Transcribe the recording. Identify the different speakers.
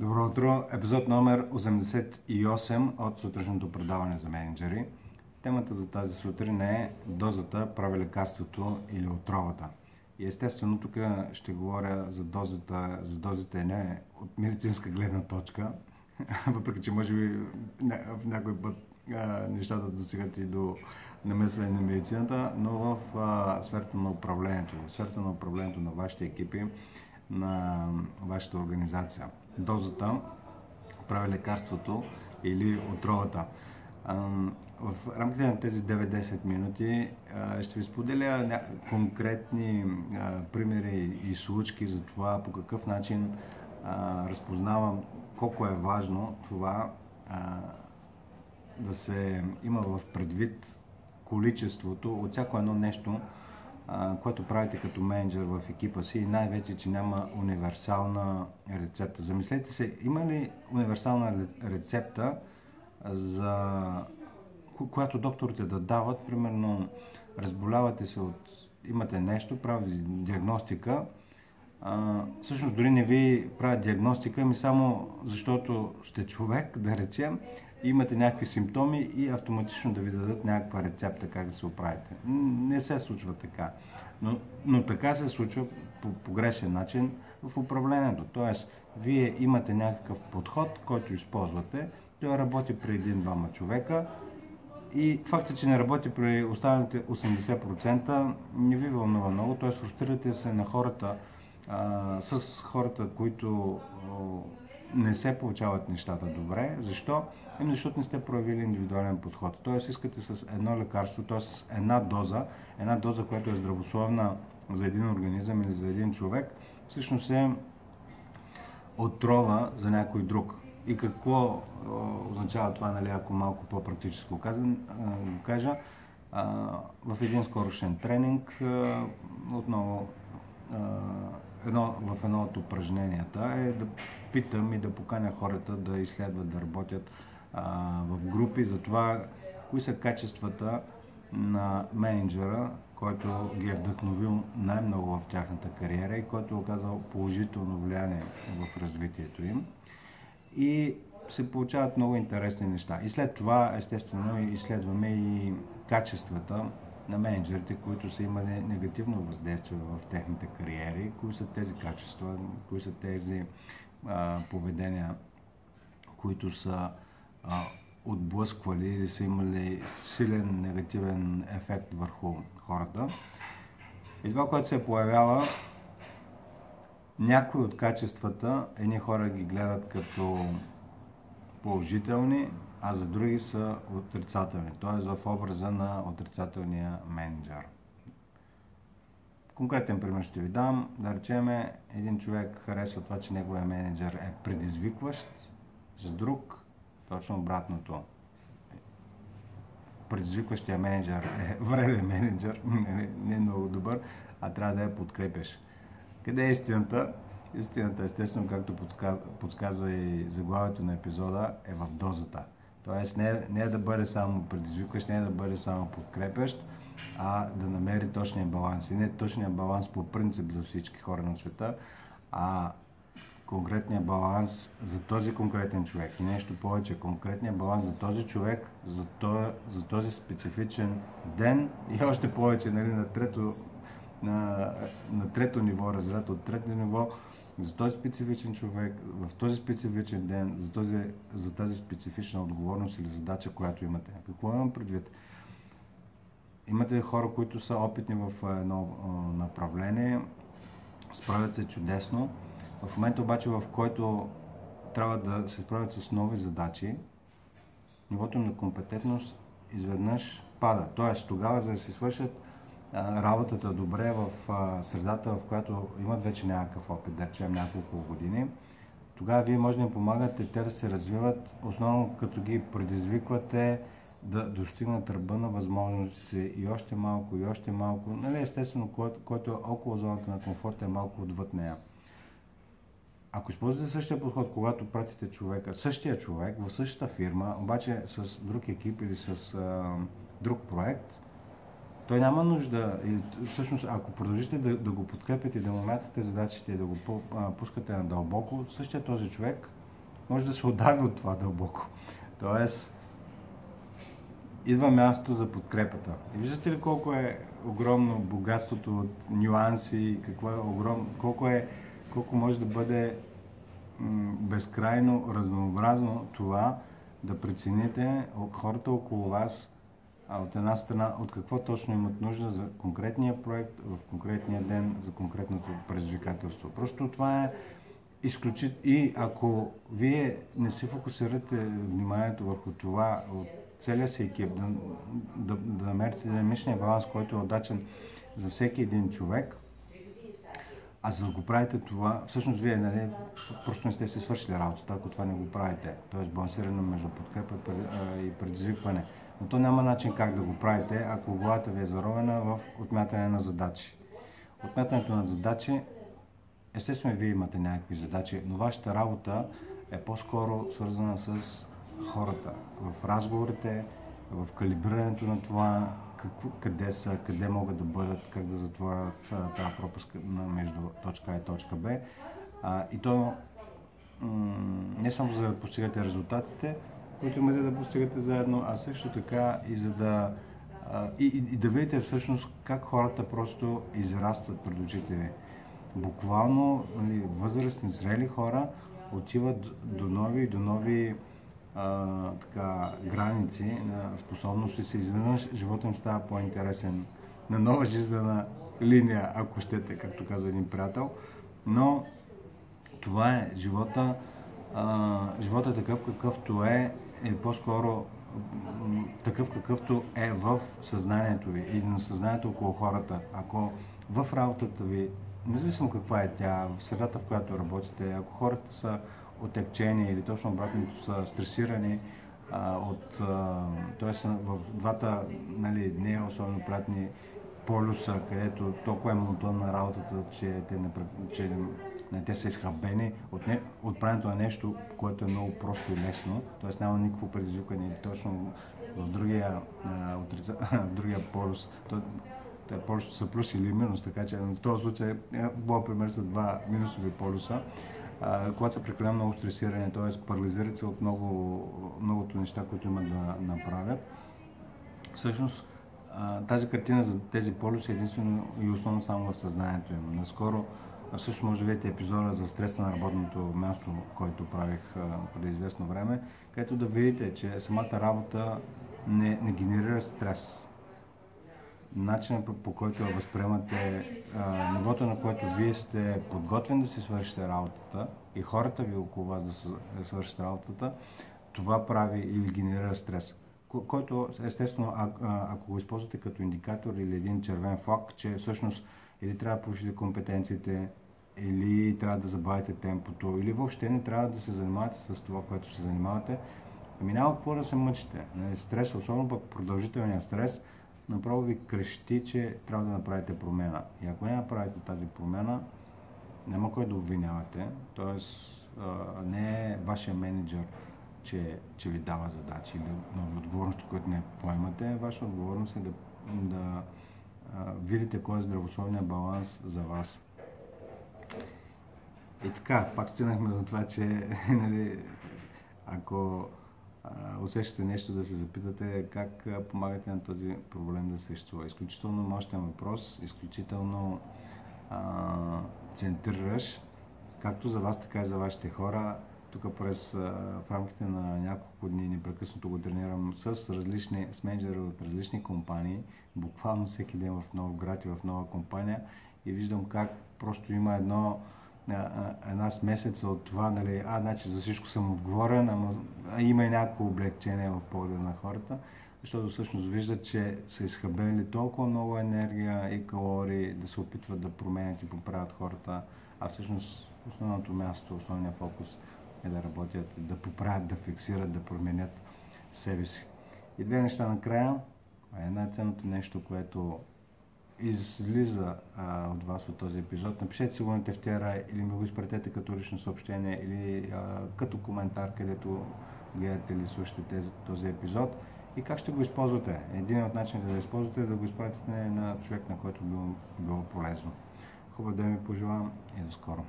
Speaker 1: Добро утро! Епизод номер 88 от сутрешното предаване за менеджери. Темата за тази сутрин е дозата прави лекарството или отровата. И естествено тук ще говоря за дозата, за дозите не от медицинска гледна точка, въпреки че може би в някой път нещата достигат и до намесване на медицината, но в сферата на управлението, в сферата на управлението на вашите екипи, на вашата организация. Дозата прави лекарството или отровата. В рамките на тези 9-10 минути ще ви споделя конкретни примери и случки за това по какъв начин разпознавам колко е важно това да се има в предвид количеството от всяко едно нещо, което правите като менеджер в екипа си и най-вече, че няма универсална рецепта. Замислете се, има ли универсална рецепта за която докторите да дават, примерно разболявате се от, имате нещо, прави диагностика, а, всъщност дори не ви правят диагностика, ми само защото сте човек, да речем, имате някакви симптоми и автоматично да ви дадат някаква рецепта как да се оправите. Не се случва така. Но, но така се случва по погрешен начин в управлението. Тоест, вие имате някакъв подход, който използвате, той работи при един-двама човека и факта, че не работи при останалите 80%, не ви вълнува много, т.е. фрустрирате се на хората, а, с хората, които не се получават нещата добре. Защо? Именно защото не сте проявили индивидуален подход. Тоест искате с едно лекарство, т.е. с една доза, една доза, която е здравословна за един организъм или за един човек, всъщност е отрова за някой друг. И какво означава това, нали, ако малко по-практически кажа, в един скорошен тренинг отново едно, в едно от упражненията е да питам и да поканя хората да изследват, да работят а, в групи за това, кои са качествата на менеджера, който ги е вдъхновил най-много в тяхната кариера и който е оказал положително влияние в развитието им. И се получават много интересни неща. И след това, естествено, изследваме и качествата на менеджерите, които са имали негативно въздействие в техните кариери, кои са тези качества, кои са тези а, поведения, които са а, отблъсквали или са имали силен негативен ефект върху хората. И това, което се появява, някои от качествата, едни хора ги гледат като положителни, а за други са отрицателни, т.е. в образа на отрицателния менеджер. Конкретен пример ще ви дам. Да речем, един човек харесва това, че неговия менеджер е предизвикващ, за друг точно обратното. Предизвикващия менеджер е вреден менеджер, не, не е много добър, а трябва да я подкрепяш. Къде е истината? Истината, естествено, както подсказва и заглавието на епизода, е в дозата. Тоест не, не е да бъде само предизвикващ, не е да бъде само подкрепящ, а да намери точния баланс. И не точния баланс по принцип за всички хора на света, а конкретния баланс за този конкретен човек. И нещо повече, конкретния баланс за този човек, за този, за този специфичен ден и още повече нали, на, трето, на, на трето ниво, разряд от трето ниво, за този специфичен човек, в този специфичен ден, за, този, за тази специфична отговорност или задача, която имате. Какво имам предвид? Имате хора, които са опитни в едно направление, справят се чудесно. В момента обаче, в който трябва да се справят с нови задачи, нивото на компетентност изведнъж пада. Тоест, тогава, за да се свършат работата добре в средата, в която имат вече някакъв опит, да речем няколко години, тогава вие може да им помагате те да се развиват, основно като ги предизвиквате да достигнат ръба на възможности и още малко, и още малко. Нали, естествено, който, който е около зоната на комфорта е малко отвъд нея. Ако използвате същия подход, когато пратите човека, същия човек в същата фирма, обаче с друг екип или с а, друг проект, той няма нужда, или, всъщност ако продължите да, да го подкрепите, да му мятате задачите и да го пускате надълбоко, същия този човек може да се отдави от това дълбоко. Тоест, идва място за подкрепата. И виждате ли колко е огромно богатството от нюанси, какво е огром, колко, е, колко може да бъде безкрайно разнообразно това да прецените хората около вас а от една страна от какво точно имат нужда за конкретния проект, в конкретния ден, за конкретното предизвикателство. Просто това е изключително. И ако вие не си фокусирате вниманието върху това от целия си екип, да, да, да намерите динамичния баланс, който е удачен за всеки един човек, а за да го правите това, всъщност вие нали, просто не сте си свършили работата, ако това не го правите. Тоест балансирано между подкрепа и предизвикване. Но то няма начин как да го правите, ако главата ви е заровена в отмятане на задачи. Отмятането на задачи, естествено вие имате някакви задачи, но вашата работа е по-скоро свързана с хората. В разговорите, в калибрирането на това, какво, къде са, къде могат да бъдат, как да затворят тази пропуска между точка А и точка Б. А, и то не само за да постигате резултатите, които имате да постигате заедно, а също така и за да и, и, и да видите всъщност как хората просто израстват пред очите ви. Буквално нали, възрастни, зрели хора отиват до нови, до нови а, така, граници на способност и се изведнъж живота им става по-интересен на нова жизнена линия, ако щете, както каза един приятел. Но това е живота. А, живота е такъв какъвто е е по-скоро такъв какъвто е в съзнанието ви и на съзнанието около хората. Ако в работата ви, независимо каква е тя, в средата, в която работите, ако хората са отекчени или точно обратното са стресирани, от, т.е. в двата нали, не особено приятни полюса, където толкова е монотонна работата, че те, не, че не, те са изхабени от, не, от правенето на нещо, което е много просто и лесно, т.е. няма никакво предизвикване точно в другия, а, отрица, в другия полюс. То, те полюсите са плюс или минус, така че в този случай, е, в моят пример са два минусови полюса. А, когато са прекалено много стресирани, т.е. парализират се от много, многото неща, които имат да направят, всъщност тази картина за тези полюси е единствено и основно само в съзнанието им. Наскоро също може да видите епизода за стреса на работното място, който правих преди известно време, където да видите, че самата работа не, не генерира стрес. Начинът по, по който я възприемате, а, нивото на което вие сте подготвен да си свършите работата и хората ви около вас да свършите работата, това прави или генерира стрес който естествено, ако го използвате като индикатор или един червен флаг, че всъщност или трябва да повишите компетенциите, или трябва да забавите темпото, или въобще не трябва да се занимавате с това, което се занимавате, ами няма какво да се мъчите. Нали, стрес, особено пък продължителният стрес, направо ви крещи, че трябва да направите промена. И ако не направите тази промена, няма кой да обвинявате. Тоест, не е вашия менеджер, че, че ви дава задачи или нови отговорности, които не поемате, ваша отговорност е да, да а, видите кой е здравословният баланс за вас. И така, пак стигнахме до това, че нали, ако а, усещате нещо да се запитате как помагате на този проблем да съществува. Изключително мощен въпрос, изключително а, центрираш, както за вас, така и за вашите хора тук през, в рамките на няколко дни непрекъснато го тренирам с различни, с менеджери от различни компании, буквално всеки ден в нов град и в нова компания. И виждам как просто има едно, една смесеца от това, нали, а, значи за всичко съм отговорен, ама има и някакво облегчение в погледа на хората, защото всъщност виждат, че са изхабели толкова много енергия и калории да се опитват да променят и поправят хората, а всъщност основното място, основният фокус е да работят, да поправят, да фиксират, да променят себе си. И две неща накрая. Една ценното нещо, което излиза а, от вас от този епизод. Напишете си го на тефтера или ми го изпратете като лично съобщение или а, като коментар, където гледате или слушате тези, този епизод. И как ще го използвате? Един от начините да използвате е да го изпратите на човек, на който било, било полезно. Хубав ден ви пожелавам и до скоро!